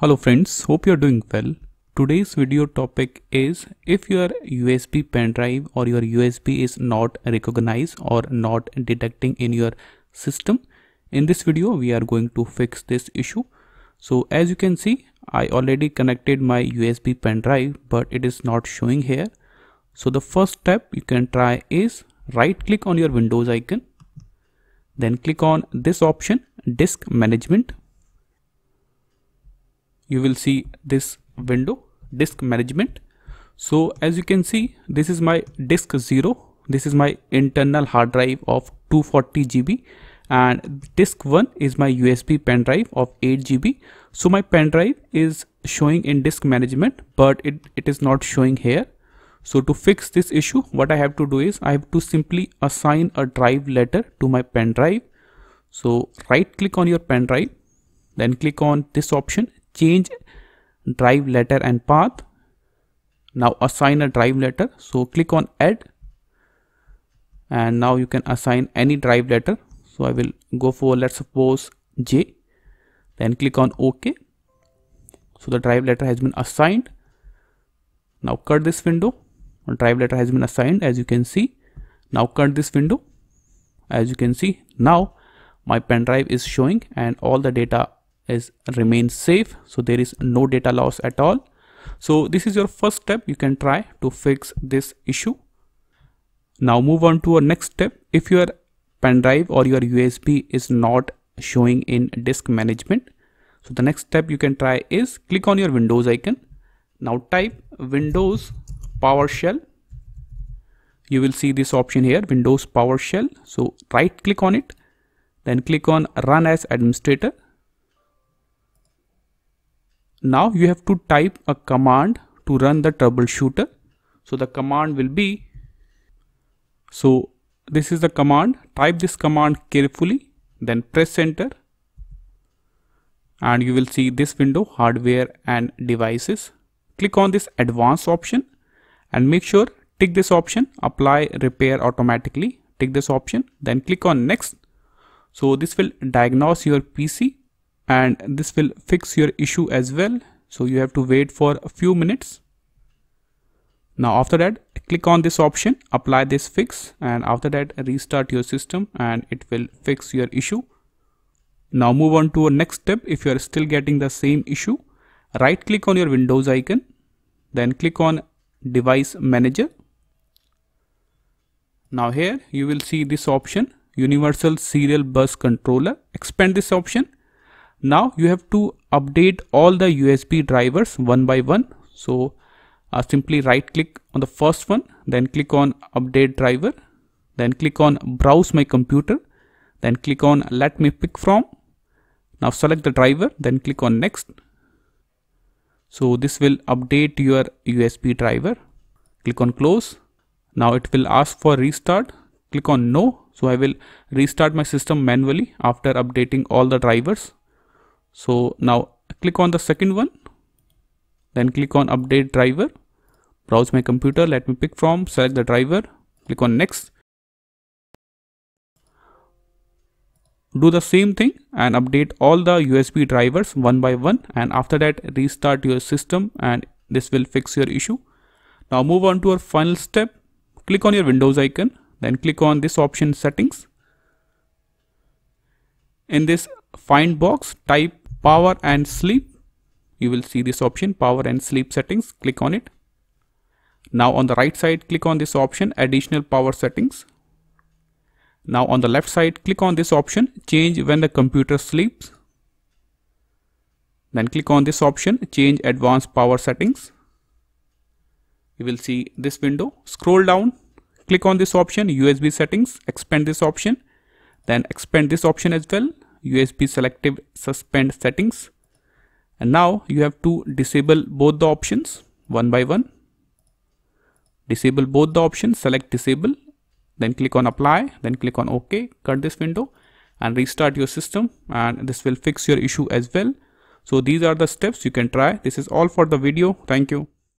Hello friends, hope you're doing well. Today's video topic is if your USB pen drive or your USB is not recognized or not detecting in your system. In this video, we are going to fix this issue. So as you can see, I already connected my USB pen drive, but it is not showing here. So the first step you can try is right click on your Windows icon. Then click on this option, disk management you will see this window disk management. So as you can see this is my disk 0 this is my internal hard drive of 240 GB and disk 1 is my USB pen drive of 8 GB so my pen drive is showing in disk management but it, it is not showing here. So to fix this issue what I have to do is I have to simply assign a drive letter to my pen drive. So right click on your pen drive then click on this option change drive letter and path. Now assign a drive letter. So click on add. And now you can assign any drive letter. So I will go for let's suppose J. Then click on OK. So the drive letter has been assigned. Now cut this window. Drive letter has been assigned as you can see. Now cut this window. As you can see now my pen drive is showing and all the data is remains safe. So there is no data loss at all. So this is your first step. You can try to fix this issue. Now move on to our next step. If your pen drive or your usb is not showing in disk management so the next step you can try is click on your windows icon. Now type windows powershell. You will see this option here windows powershell. So right click on it then click on run as administrator now you have to type a command to run the troubleshooter. So the command will be, so this is the command, type this command carefully, then press enter. And you will see this window hardware and devices. Click on this advanced option and make sure tick this option apply repair automatically. Tick this option then click on next. So this will diagnose your PC and this will fix your issue as well. So you have to wait for a few minutes. Now after that click on this option apply this fix and after that restart your system and it will fix your issue. Now move on to a next step. If you are still getting the same issue right click on your windows icon then click on device manager. Now here you will see this option universal serial bus controller. Expand this option now you have to update all the USB drivers one by one. So uh, simply right click on the first one, then click on update driver, then click on browse my computer, then click on let me pick from. Now select the driver, then click on next. So this will update your USB driver. Click on close. Now it will ask for restart. Click on no. So I will restart my system manually after updating all the drivers. So now click on the second one, then click on update driver, browse my computer, let me pick from, select the driver, click on next. Do the same thing and update all the USB drivers one by one and after that restart your system and this will fix your issue. Now move on to our final step. Click on your Windows icon, then click on this option settings. In this find box, type power and sleep. You will see this option power and sleep settings. Click on it. Now on the right side click on this option additional power settings. Now on the left side click on this option change when the computer sleeps. Then click on this option change advanced power settings. You will see this window. Scroll down. Click on this option USB settings. Expand this option. Then expand this option as well USB selective suspend settings. And now you have to disable both the options one by one. Disable both the options select disable then click on apply then click on ok cut this window and restart your system. And this will fix your issue as well. So these are the steps. You can try. This is all for the video. Thank you